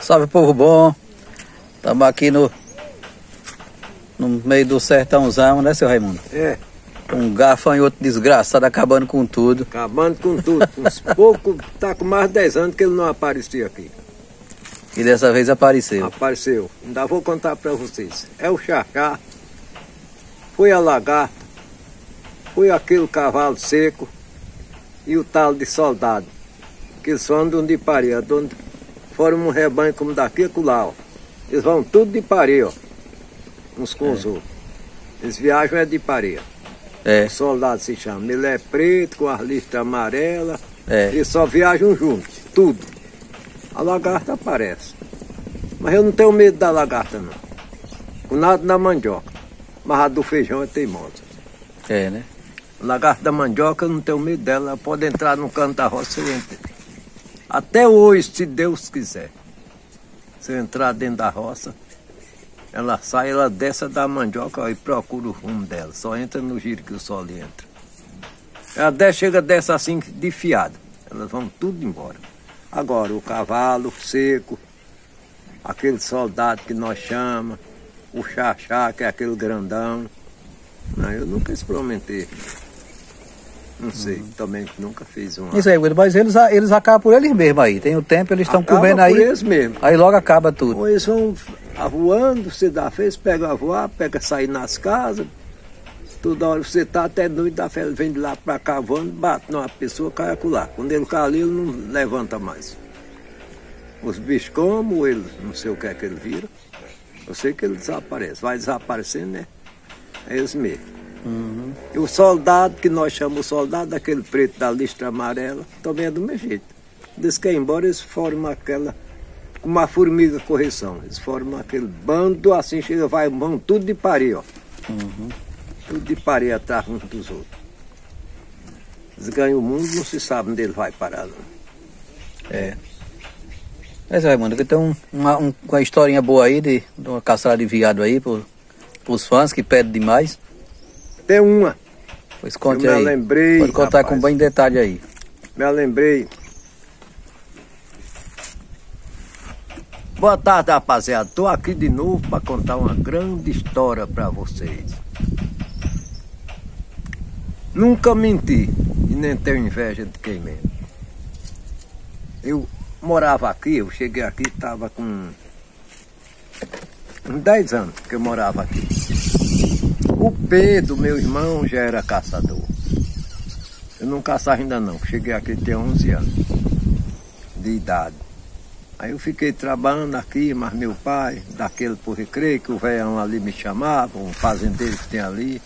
Salve povo bom. Estamos aqui no, no meio do sertãozão, né, seu Raimundo? É, Um gafanhoto desgraçado acabando com tudo. acabando com tudo. Uns pouco, tá com mais de 10 anos que ele não aparecia aqui. E dessa vez apareceu. Apareceu. Ainda vou contar pra vocês. É o Xaxá, foi a lagarta, foi aquele cavalo seco e o tal de soldado. Que eles são de paria, foram um rebanho como daqui a lá, ó. Eles vão tudo de pareia, ó. Uns com os outros. Eles viajam é de pareia. É, O soldado se chama. Ele é preto, com as listras amarelas. é. Eles só viajam juntos, tudo. A lagarta aparece. Mas eu não tenho medo da lagarta, não. Com nada da mandioca. Mas a do feijão é teimosa. É, né? A lagarta da mandioca, eu não tenho medo dela. Ela pode entrar no canto da roça e entra. Até hoje, se Deus quiser. Se eu entrar dentro da roça, ela sai, ela desce da mandioca e procura o rumo dela. Só entra no giro que o sol entra. Ela desce, chega dessa assim, de fiada. Elas vão tudo embora. Agora, o cavalo seco, aquele soldado que nós chama, o xaxá, que é aquele grandão. Não, eu nunca experimentei. Não sei, também nunca fiz uma. Isso aí, mas eles, eles acabam por eles mesmos aí. Tem o tempo, eles estão comendo aí. por eles mesmo. Aí logo acaba tudo. Eles vão voando, você dá fez, pega a voar, pega sair nas casas. Toda hora você tá até noite da festa, vem de lá pra cá voando, bate numa pessoa, cai acolá. Quando ele cai ali, ele não levanta mais. Os bichos como ele, não sei o que é que ele vira. Eu sei que ele desaparece. Vai desaparecendo, né? É eles mesmo. E o soldado, que nós chamamos soldado, aquele preto da listra amarela, também é do mesmo jeito. Diz que embora eles formam aquela, como uma formiga correção. Eles formam aquele bando, assim chega, vai, vão tudo de pare, ó. Tudo de pare atrás uns dos outros. Eles ganham o mundo, não se sabe onde ele vai parar. Não. É. Mas vai, mano, que tem um- uma, um- uma historinha boa aí de, de uma caçada de viado aí pro, pros fãs que pedem demais. Tem uma, Pois conte eu aí. me lembrei. Pode contar com rapaz. bem detalhe aí. Me lembrei. Boa tarde, rapaziada. Estou aqui de novo para contar uma grande história para vocês. Nunca menti e nem tenho inveja de quem mente. Eu morava aqui, eu cheguei aqui, estava com uns 10 anos que eu morava aqui. O Pedro, meu irmão, já era caçador. Eu não caçava ainda não, cheguei aqui tem 11 anos de idade. Aí eu fiquei trabalhando aqui, mas meu pai, daquele por recreio, que o velhão ali me chamava, um fazendeiro que tem ali,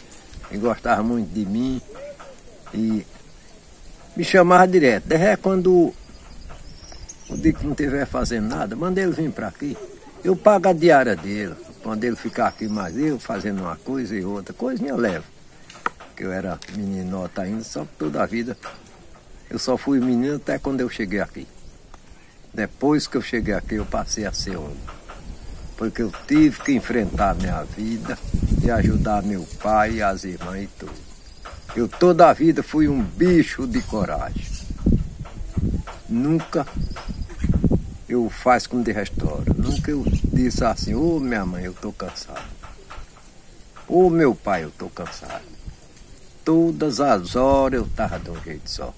e gostava muito de mim. E me chamava direto. Daí quando o dia que não estiver fazendo nada, manda ele vir para aqui. Eu pago a diária dele, quando ele ficar aqui mais eu, fazendo uma coisa e outra, coisinha eu levo que eu era meninota ainda, só que toda a vida eu só fui menino até quando eu cheguei aqui. Depois que eu cheguei aqui, eu passei a ser homem. Porque eu tive que enfrentar minha vida e ajudar meu pai as irmãs e tudo. Eu toda a vida fui um bicho de coragem. Nunca eu faço como de restauro. Nunca eu disse assim, ô minha mãe, eu estou cansado. Ô meu pai, eu estou cansado todas as horas eu estava de um jeito só.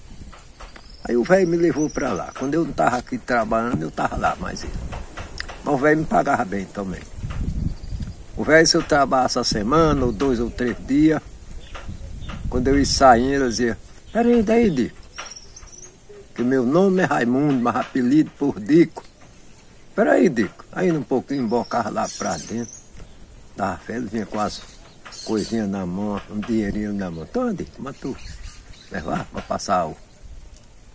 Aí o velho me levou para lá. Quando eu não estava aqui trabalhando, eu estava lá mais ele. Mas o velho me pagava bem também. O velho, se eu trabalhasse a semana, ou dois ou três dias, quando eu ia saindo, ele dizia, peraí, daí, Dico. Que meu nome é Raimundo, mas apelido por Dico. Peraí, Dico. Aí um pouquinho embocava lá para dentro. Tava velho, vinha com as coisinha na mão, um dinheirinho na mão. Então, Dico, mas tu levar para passar o,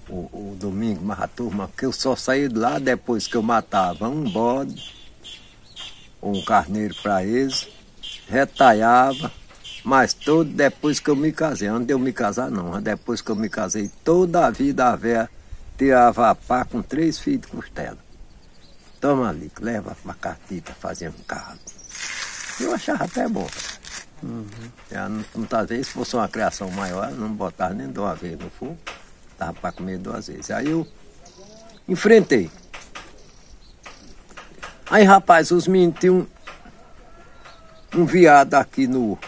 o, o domingo, mas a turma, que eu só saí de lá depois que eu matava um bode, um carneiro para eles, retalhava, mas todo depois que eu me casei. Antes de eu me casar, não, depois que eu me casei, toda a vida a véia tirava a pá com três filhos de costela. Toma ali, leva pra cartita fazendo um carro. Eu achava até bom. Já, não- vezes, se fosse uma criação maior, não botava nem de uma vez no fogo, dava para comer duas vezes. Aí eu enfrentei. Aí, rapaz, os meninos tinham um, um viado aqui no,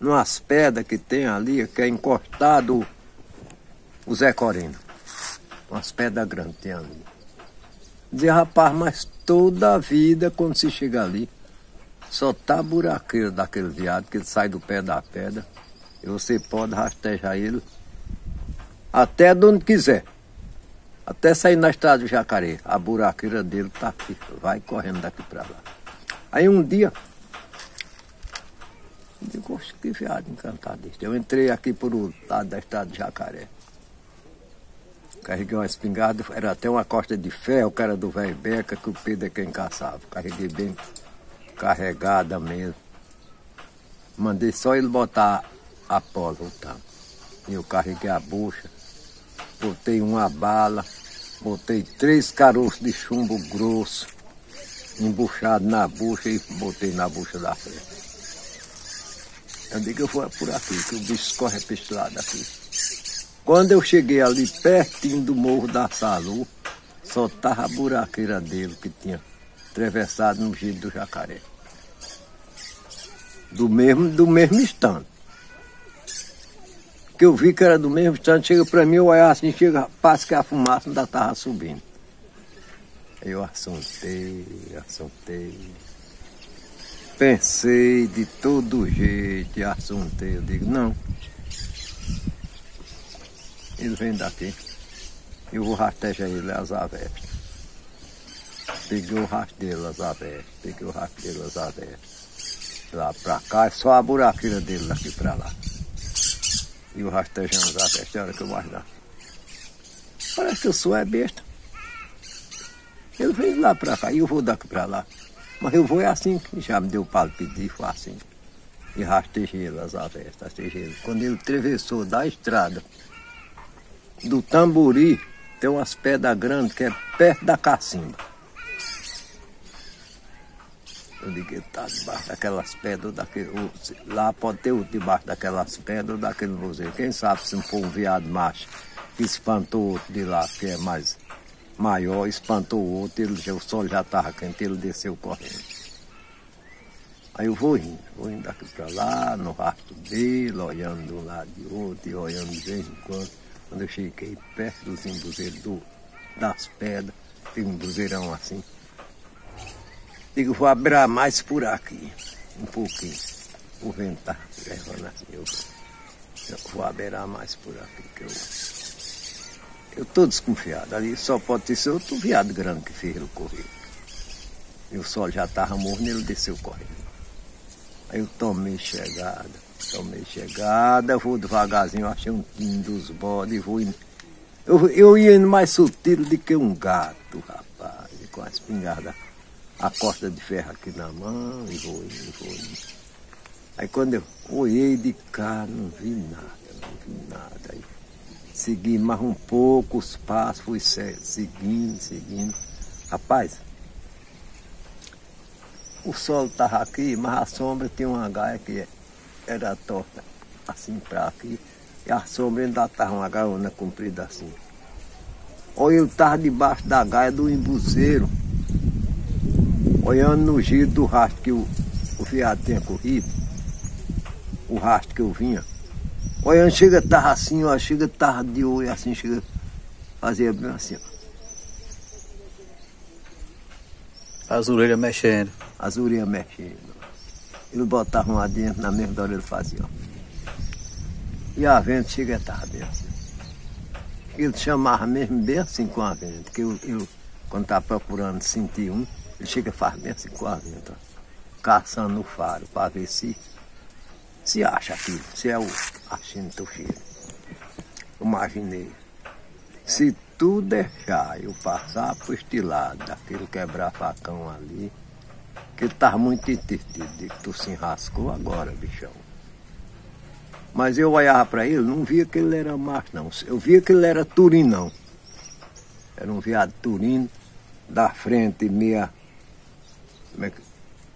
numas pedras que tem ali, que é encostado o Zé Corino. Umas pedras grandes tem ali. Dizia, rapaz, mas toda a vida quando se chega ali, só tá buraqueiro daquele viado, que ele sai do pé da pedra, e você pode rastejar ele até de onde quiser. Até sair na estrada do jacaré. A buraqueira dele tá aqui, vai correndo daqui para lá. Aí um dia, eu digo, que viado encantado. Eu entrei aqui por o lado da estrada do jacaré. Carreguei uma espingarda, era até uma costa de ferro, o cara do velho Beca, que o Pedro é quem caçava. Carreguei bem carregada mesmo. Mandei só ele botar a pólvora, voltar. E eu carreguei a bucha, botei uma bala, botei três caroços de chumbo grosso, embuchado na bucha e botei na bucha da frente. Eu digo que eu vou por aqui, que o bicho corre para lado aqui. Quando eu cheguei ali pertinho do morro da Salu, só tava a buraqueira dele que tinha atravessado no giro do jacaré. Do mesmo, do mesmo instante. Que eu vi que era do mesmo instante, chega para mim, eu olhar assim, chega, passa que a fumaça ainda tava subindo. Eu assuntei, assuntei. Pensei de todo jeito assuntei. Eu digo, não, ele vem daqui. Eu vou rastejar ele as avestas. Peguei o rastro dele as. Peguei o rastro dele as. Lá pra cá é só a buraqueira dele daqui pra lá. E o rastejando as avestas, é hora que eu mais dá. Parece que eu sou é besta. Ele vem lá pra cá e eu vou daqui pra lá. Mas eu vou é assim, já me deu para pedir, foi assim. E rastejei as avestas, rastejei. Quando ele atravessou da estrada, do Tamburi tem umas pedras grandes que é perto da cacimba. Eu digo, está debaixo daquelas pedras, daquele, lá pode ter outro debaixo daquelas pedras daquele museu. Quem sabe se não for um viado macho que espantou outro de lá, que é mais maior, espantou o outro, ele, o sol já estava quente, ele desceu correndo. Aí eu vou indo, vou indo daqui para lá, no rastro dele, olhando de um lado e outro, e olhando de vez em quando. Quando eu cheguei perto dos embuzeiros do, das pedras, tem um embuzeirão assim. Digo, vou abrir mais por aqui, um pouquinho. O vento tá levando assim, eu, eu vou abrir mais por aqui, que eu. Eu tô desconfiado. Ali só pode ter sido outro viado grande que fez ele correr. E o sol já estava morno e ele desceu correndo. Aí eu tomei chegada. Tomei chegada, vou devagarzinho, tinho dos bodes, vou indo. Eu, eu ia indo mais sutil do que um gato, rapaz, com a espingarda, a costa de ferro aqui na mão, e vou indo, vou indo. Aí quando eu olhei de cá, não vi nada, não vi nada. Aí segui mais um pouco os passos, fui seguindo, seguindo. Rapaz, o sol estava aqui, mas a sombra tinha uma gaia que era torta assim para aqui. E a sombra ainda estava uma gaona comprida assim. Ou eu estava debaixo da gaia do embuzeiro, olhando no giro do rastro que o, o viado tinha corrido, o rastro que eu vinha. Olhando, chega, estava assim, ó, chega, estava de olho assim, chega, fazia bem assim, ó. As orelhas mexendo. As orelhas mexendo. Ele botava lá dentro, na mesma hora ele fazia. E a vento chega tarde bem assim. Ele chamava mesmo bem assim com a vento, que eu, eu quando está procurando sentir um, ele chega e faz bem assim com a vento, caçando no faro para ver se se acha aquilo, se é o achinto filho. Imaginei. Se tu deixar eu passar por este lado, daquele quebrar facão ali, ele estava muito entertido, de que tu se enrascou agora, bichão. Mas eu olhava para ele, não via que ele era macho, não. Eu via que ele era turinão. Era um viado turino, da frente meia. É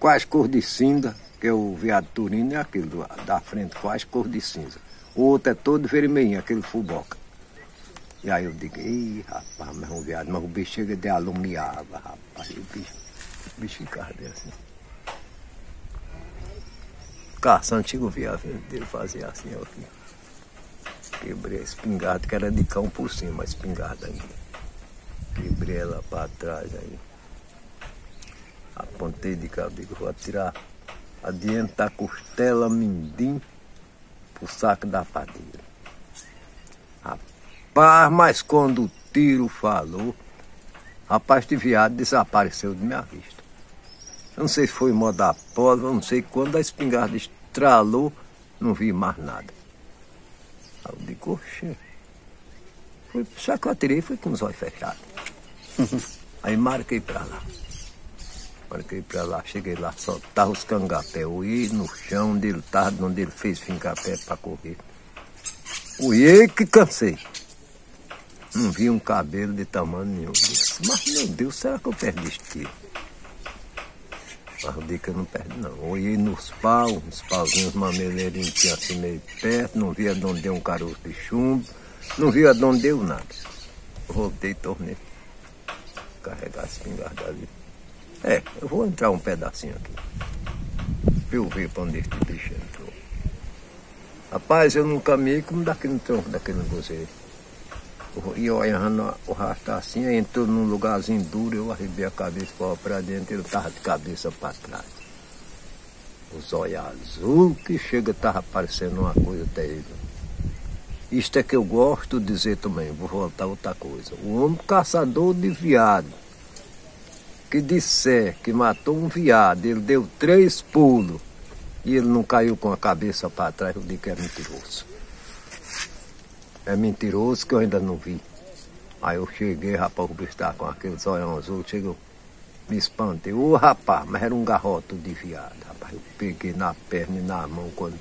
quase cor de cinza, que é o viado turino é aquele do, da frente, quase cor de cinza. O outro é todo vermelhinho, aquele fuboca. E aí eu digo, ei, rapaz, mas um viado, mas o bicho chega de alumiava, rapaz, o bicho bicho ficava bem assim. Caça antigo viado dele fazia assim, ó. Aqui. Quebrei a espingarda, que era de cão por cima, a espingarda ainda. Quebrei ela para trás aí. Apontei de cabeça, vou atirar adiante da costela mindim pro saco da padeira. Rapaz, mas quando o tiro falou, rapaz de viado desapareceu de minha vista. Não sei se foi moda da pólvora, não sei quando a espingarda estralou, não vi mais nada. Aí eu digo, oxe. Foi, só que eu atirei foi com os olhos fechados. Aí marquei pra lá. Marquei pra lá, cheguei lá, só tava os cangapé. Eu ia no chão onde ele tava, onde ele fez fincapé pra correr. Uiê que cansei. Não vi um cabelo de tamanho nenhum. Mas meu Deus, será que eu perdi este tiro? Que eu não perdi não. Olhei nos paus, uns pauzinhos mameleirinhos tinha assim meio perto, não via de onde deu um caroço de chumbo, não via de onde deu nada. Voltei e tornei. Carregar a espingarda ali. É, eu vou entrar um pedacinho aqui. Pra eu ver pra onde este bicho entrou. Rapaz, eu não caminhei como daquele tronco daquele negócio E olhando o rastro assim, entrou num lugarzinho duro, eu arrebei a cabeça para dentro, ele tava de cabeça para trás. Os olhos azul que chega, tava parecendo uma coisa terrível. Isto é que eu gosto de dizer também, vou voltar outra coisa. O homem caçador de viado, que disser que matou um viado, ele deu três pulos e ele não caiu com a cabeça para trás, eu digo que é mentiroso. É mentiroso que eu ainda não vi. Aí eu cheguei, rapaz, o bicho estava com aqueles olhos azul, chegou, me espantei. Ô rapaz, mas era um garroto de viado, rapaz. Eu peguei na perna e na mão quando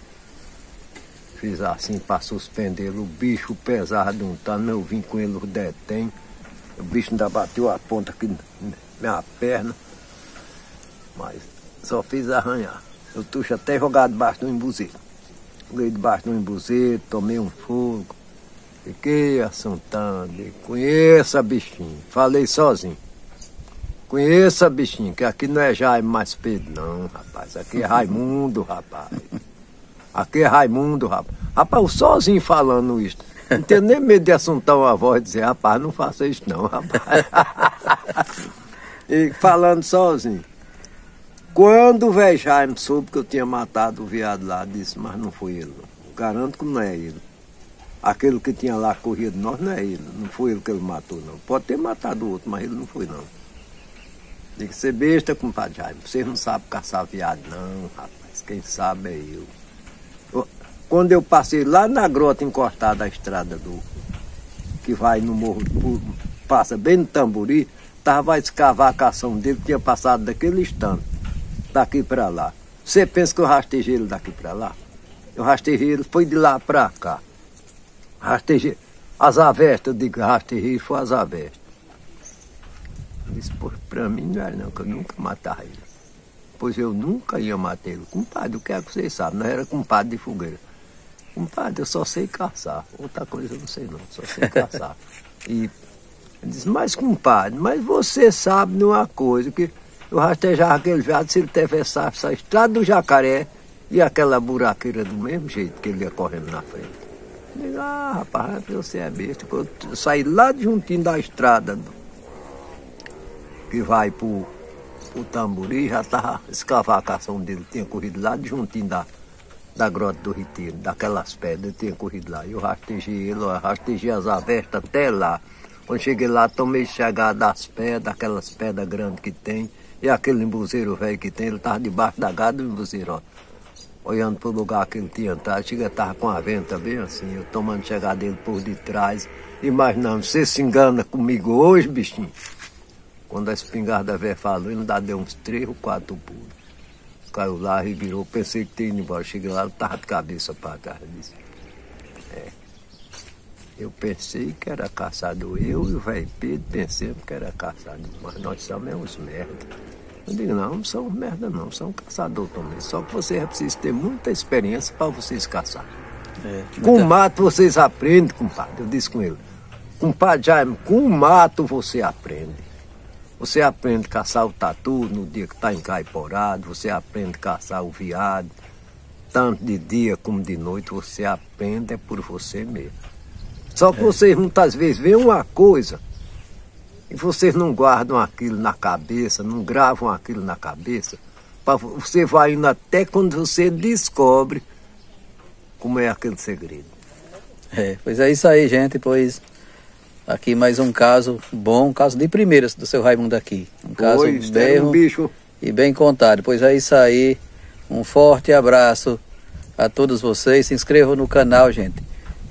fiz assim para suspender o bicho pesado um tanto, eu vim com ele detém. O bicho ainda bateu a ponta aqui na minha perna. Mas só fiz arranhar. Eu tuxo até jogado debaixo do embuzeiro. Joguei debaixo do embuzeiro, tomei um fogo. Fiquei assuntando. Conheça bichinho. Falei sozinho. Conheça bichinho, que aqui não é Jaime mais Pedro, não, rapaz. Aqui é Raimundo, rapaz. Aqui é Raimundo, rapaz. Rapaz, eu sozinho falando isso. Não tenho nem medo de assuntar uma voz e dizer, rapaz, não faça isso não, rapaz. e falando sozinho. Quando o velho Jaime soube que eu tinha matado o viado lá, disse, mas não foi ele. Garanto que não é ele. Aquele que tinha lá corrido nós não é ele. Não foi ele que ele matou, não. Pode ter matado o outro, mas ele não foi, não. Tem que ser besta, compadre Jaime. Vocês não sabem caçar viado, não, rapaz. Quem sabe é eu. Quando eu passei lá na grota encostada à estrada do. que vai no morro, passa bem no tamburi, estava a escavar a cação dele, tinha passado daquele instante daqui para lá. Você pensa que eu rastejei ele daqui para lá? Eu rastejei ele, foi de lá para cá. Rastejei. As avestas, eu digo rastejei, foi as avestas. Eu disse, pô, para mim não era não, que eu nunca matava ele. Pois eu nunca ia matar ele. Compadre, o que é que vocês sabem? Não era compadre de fogueira. Compadre, eu só sei caçar. Outra coisa eu não sei não, só sei caçar. E ele disse, mas compadre, mas você sabe de uma coisa, que eu rastejava aquele viado, se ele atravessasse a estrada do jacaré e aquela buraqueira do mesmo jeito que ele ia correndo na frente. Digo, ah, rapaz, você é besta. Eu saí lá de juntinho da estrada que vai pro, pro Tamburi, já estava escavacação dele, tinha corrido lá de juntinho da, da Grota do Retiro, daquelas pedras, ele tinha corrido lá. Eu rastejei ele, rastejei as avestas até lá. Quando cheguei lá, tomei chegada das pedras, aquelas pedras grandes que tem. E aquele embuzeiro velho que tem, ele estava debaixo da gada do embuzeiro, ó. Olhando para o lugar que ele tinha entrado, chega, estava com a venta bem assim, eu tomando chegar dele por detrás, imaginando, você se engana comigo hoje, bichinho? Quando a espingarda velha falou, ele ainda deu uns três ou quatro pulos. Caiu lá, revirou, pensei que tinha ido embora. Cheguei lá, ele estava de cabeça para trás. Disse, é. Eu pensei que era caçador, eu e o velho Pedro pensamos que era caçador, mas nós somos uns merda. Eu digo, não, não são merda não, são caçador também. Só que vocês precisam ter muita experiência para vocês caçar. É, com muita... mato vocês aprendem, compadre. Eu disse com ele. Compadre Jaime, com mato você aprende. Você aprende a caçar o tatu no dia que está encaiporado, você aprende a caçar o viado, tanto de dia como de noite, você aprende é por você mesmo. Só que é. vocês muitas vezes veem uma coisa e vocês não guardam aquilo na cabeça, não gravam aquilo na cabeça. Você vai indo até quando você descobre como é aquele segredo. É, pois é isso aí, gente, pois aqui mais um caso bom, um caso de primeira do seu Raimundo aqui. Um caso pois, bem um bicho. e bem contado. Pois é isso aí. Um forte abraço a todos vocês. Se inscrevam no canal, gente.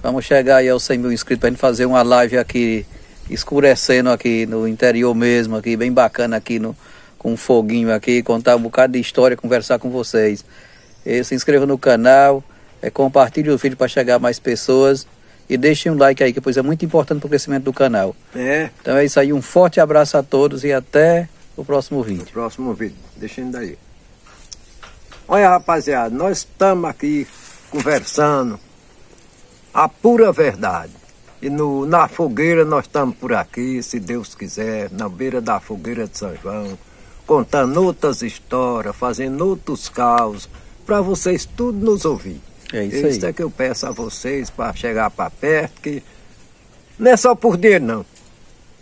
Vamos chegar aí aos 100 mil inscritos para gente fazer uma live aqui, escurecendo aqui no interior mesmo, aqui, bem bacana aqui, no, com um foguinho aqui, contar um bocado de história, conversar com vocês. E se inscreva no canal, é, compartilhe o vídeo para chegar a mais pessoas e deixem um like aí, que pois é muito importante para o crescimento do canal. É. Então é isso aí, um forte abraço a todos e até o próximo vídeo. O próximo vídeo, deixem daí. Olha rapaziada, nós estamos aqui conversando a pura verdade. E no, na fogueira nós estamos por aqui, se Deus quiser, na beira da fogueira de São João, contando outras histórias, fazendo outros caos, para vocês tudo nos ouvir. É isso, isso é que eu peço a vocês para chegar para perto, que não é só por dinheiro não.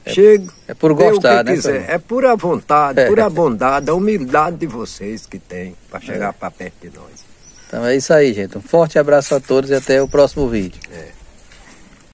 É, Chego, é por gostar, né? Quiser. É pura vontade, é. pura bondade, a humildade de vocês que tem para chegar é. para perto de nós. Então é isso aí, gente. Um forte abraço a todos e até o próximo vídeo. É.